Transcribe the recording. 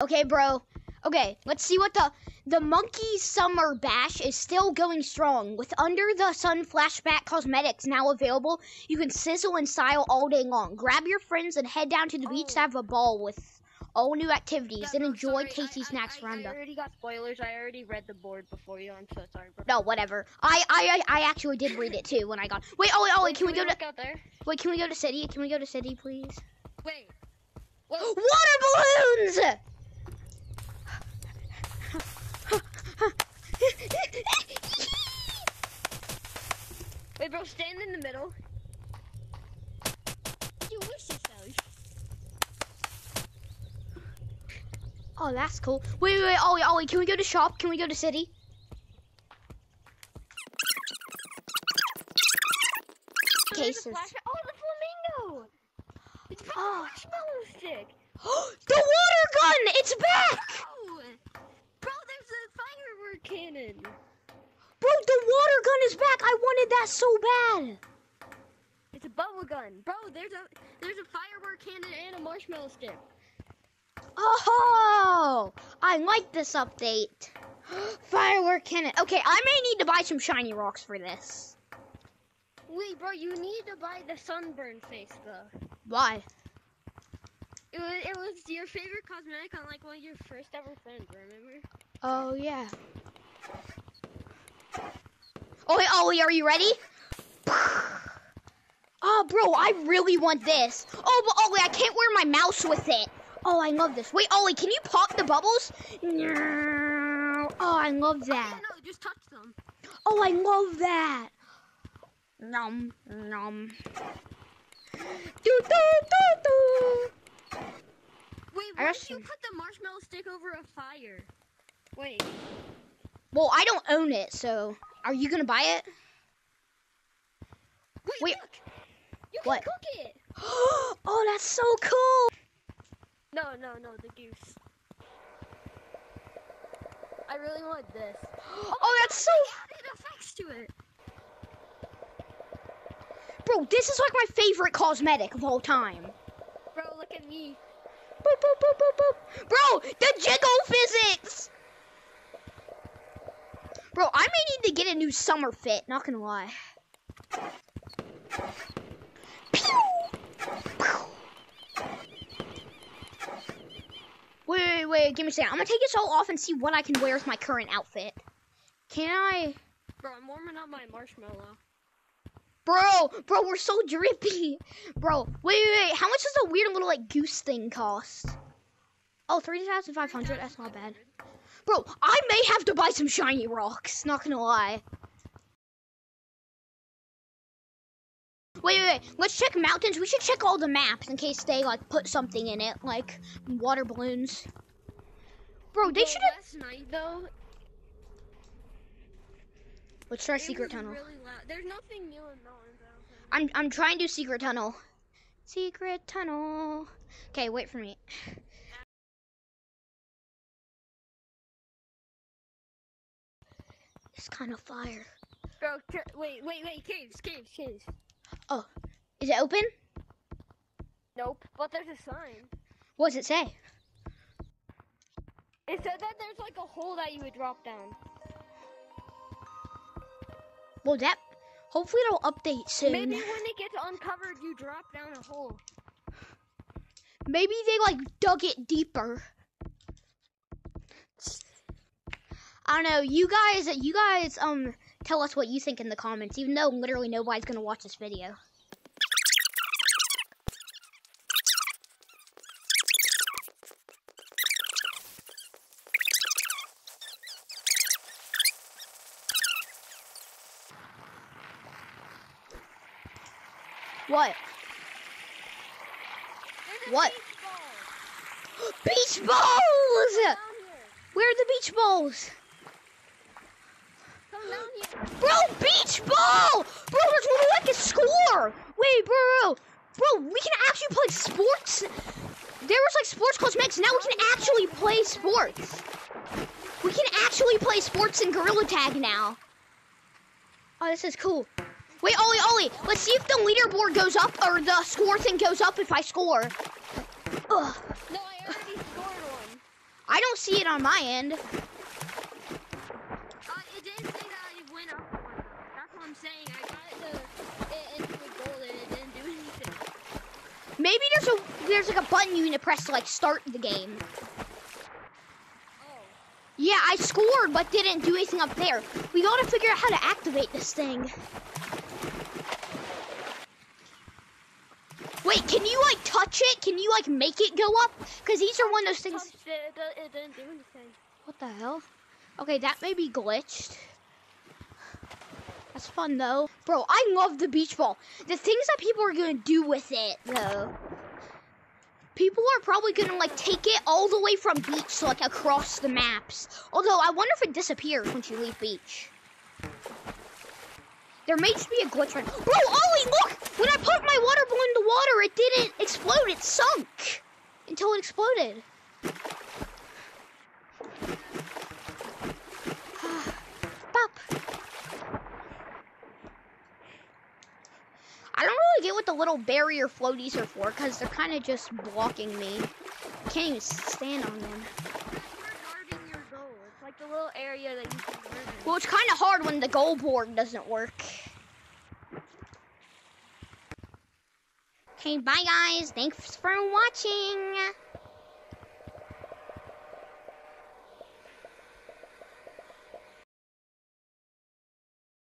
Okay, bro. Okay, let's see what the the monkey summer bash is still going strong with under the sun flashback cosmetics now available. You can sizzle and style all day long. Grab your friends and head down to the beach to Oh. have a ball with all new activities Yeah, and bro, enjoy sorry, tasty I- snacks I, I, I already got spoilers. I already read the board before you. I'm so sorry, bro. No, whatever. I, I I actually did read it too when I got. Wait, oh, oh, Ollie, Ollie, Wait, can we go to? out there? Wait, can we go to city? Can we go to city, please? Wait. What? Water balloons! Wait, bro. Stand in the middle. You wish yourself. oh, that's cool. Wait, wait, wait, Ollie, Ollie, can we go to shop? Can we go to city? Cases. Oh, the flamingo! It's Oh. marshmallow stick. the water gun! It's back! Bro! Bro, there's a firework cannon. Bro, the water gun is back! I wanted that so bad! It's a bubble gun. Bro, there's a there's a firework cannon and a marshmallow stick. Oh! I like this update. Firework cannon. Okay, I may need to buy some shiny rocks for this. Wait, bro, you need to buy the sunburn face though. Why? It was it was your favorite cosmetic on like one of your first ever friends, remember? Oh, yeah. Ollie, Ollie, are you ready? Oh, bro, I really want this. Oh, but Ollie, I can't wear my mouse with it. Oh, I love this. Wait, Ollie, can you pop the bubbles? No. Oh, I love that. no, just touch them. Oh, I love that. Nom, nom. Do, do, do, do. Wait, why did you put the marshmallow stick over a fire? Wait. Well, I don't own it, so are you gonna buy it? Wait, Wait. look! You can What? cook it! oh, that's so cool. No, no, no, the goose. I really want this. Oh, oh, that's so. Added effects to it. Bro, this is like my favorite cosmetic of all time. Bro, look at me. Boop, boop, boop, boop, boop. Bro, the jiggle physics. Bro, I may need to get a new summer fit, not gonna lie. Pew! Pew! Wait, wait, wait, give me a second. I'm gonna take this all off and see what I can wear with my current outfit. Can I? Bro, I'm warming up my marshmallow. Bro, bro, we're so drippy. Bro, wait, wait, wait. How much does a weird little like goose thing cost? Oh, 3,500. That's not bad. Bro, I may have to buy some shiny rocks. Not gonna lie. Wait, wait, wait. Let's check mountains. We should check all the maps in case they like put something in it, like water balloons. Bro, they should have. Last night though, Let's try it secret tunnel. really. There's nothing new in mountains. I'm I'm trying to do secret tunnel. Secret tunnel. Okay, wait for me. It's kind of fire. Bro, wait, wait, wait, caves, caves, caves. Oh, is it open? Nope, but there's a sign. What does it say? It said that there's like a hole that you would drop down. Well, that. Hopefully it'll update soon. Maybe when it gets uncovered, you drop down a hole. Maybe they like dug it deeper. I don't know. You guys, you guys, um, tell us what you think in the comments. Even though literally nobody's gonna watch this video. What? What? beach ball Beach balls! Where are the beach balls? Come down here. Bro, beach ball! Bro, that's what I like a score! Wait, bro, bro, we can actually play sports. There was like sports cosmetics, now we can actually play sports. We can actually play sports in Gorilla Tag now. Oh, this is cool. Wait, Ollie, Ollie, let's see if the leaderboard goes up or the score thing goes up if I score. Ugh. No, I already scored one. I don't see it on my end. Uh, it didn't say that it went up or not. That's what I'm saying. I got it to it into goal and it didn't do anything. Maybe there's a there's like a button you need to press to like start the game. Oh. Yeah, I scored but didn't do anything up there. We gotta figure out how to activate this thing. Wait, can you like touch it? Can you like make it go up? Because these are one of those things. It, it, it didn't do anything. What the hell? Okay, that may be glitched. That's fun though. Bro, I love the beach ball. The things that people are gonna do with it though. People are probably gonna like take it all the way from beach to like across the maps. Although I wonder if it disappears once you leave beach. There may just be a glitch right Bro, Ollie, look! When I put my water balloon in the water, it didn't explode, it sunk until it exploded. Bop. I don't really get what the little barrier floaties are for because they're kind of just blocking me. Can't even stand on them. Like. Well, it's kind of hard when the goal board doesn't work. Okay, bye guys. Thanks for watching.